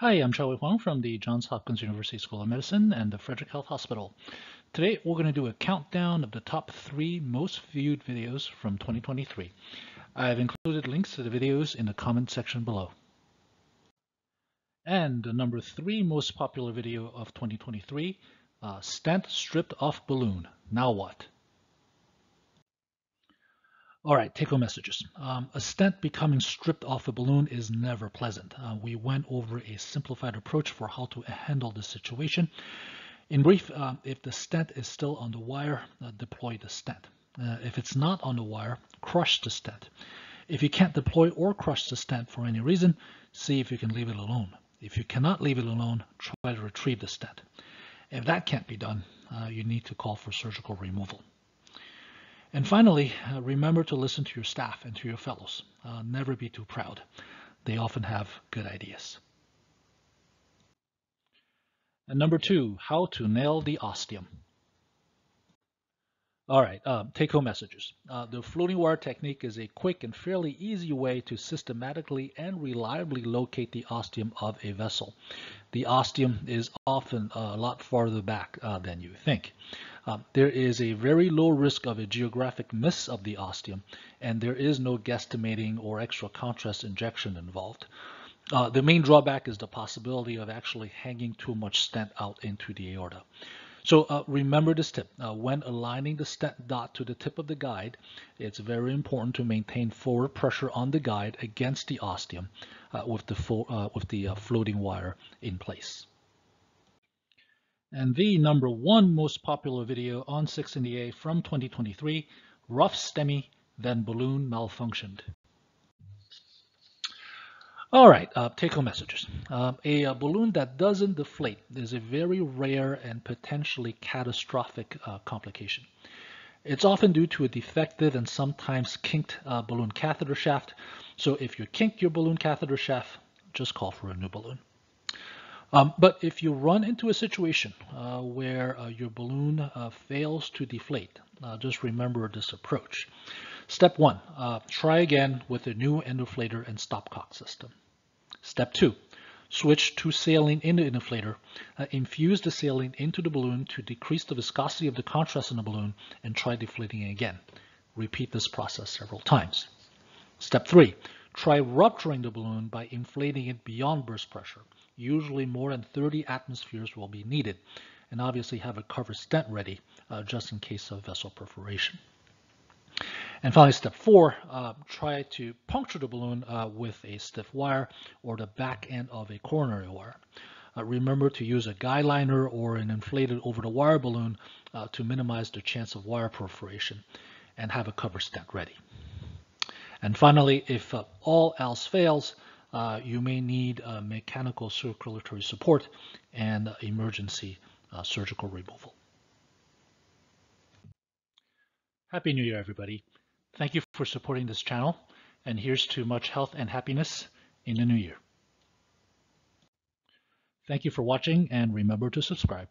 Hi, I'm Charlie Hwang from the Johns Hopkins University School of Medicine and the Frederick Health Hospital. Today, we're going to do a countdown of the top three most viewed videos from 2023. I've included links to the videos in the comment section below. And the number three most popular video of 2023, uh, stent stripped off balloon. Now what? All right, take-home messages. Um, a stent becoming stripped off a balloon is never pleasant. Uh, we went over a simplified approach for how to handle this situation. In brief, uh, if the stent is still on the wire, uh, deploy the stent. Uh, if it's not on the wire, crush the stent. If you can't deploy or crush the stent for any reason, see if you can leave it alone. If you cannot leave it alone, try to retrieve the stent. If that can't be done, uh, you need to call for surgical removal. And finally, uh, remember to listen to your staff and to your fellows. Uh, never be too proud. They often have good ideas. And number two, how to nail the ostium. All right, uh, take-home messages. Uh, the floating wire technique is a quick and fairly easy way to systematically and reliably locate the ostium of a vessel. The ostium is often a lot farther back uh, than you think. Um, there is a very low risk of a geographic miss of the ostium, and there is no guesstimating or extra contrast injection involved. Uh, the main drawback is the possibility of actually hanging too much stent out into the aorta. So uh, remember this tip. Uh, when aligning the stent dot to the tip of the guide, it's very important to maintain forward pressure on the guide against the ostium uh, with the, uh, with the uh, floating wire in place. And the number one most popular video on 6 in the A from 2023, rough STEMI, then balloon malfunctioned. All right, uh, take-home messages. Uh, a, a, balloon that doesn't deflate is a very rare and potentially catastrophic uh, complication. It's often due to a defective and sometimes kinked uh, balloon catheter shaft. So if you kink your balloon catheter shaft, just call for a new balloon. Um, but if you run into a situation uh, where uh, your balloon fails to deflate, just remember this approach. Step one, uh, try again with a new endoflator and stopcock system. Step two, switch to saline in the inflator. Uh, infuse the saline into the balloon to decrease the viscosity of the contrast in the balloon and try deflating again. Repeat this process several times. Step three, try rupturing the balloon by inflating it beyond burst pressure. Usually more than 30 atmospheres will be needed and obviously have a cover stent ready uh, just in case of vessel perforation. And finally, step four, uh, try to puncture the balloon uh, with a stiff wire or the back end of a coronary wire. Uh, remember to use a guide liner or an inflated over-the-wire balloon uh, to minimize the chance of wire perforation and have a cover stent ready. And finally, if uh, all else fails, uh, you may need mechanical circulatory support and emergency surgical removal. Happy New Year, everybody. Thank you for supporting this channel, and here's to much health and happiness in the new year. Thank you for watching, and remember to subscribe.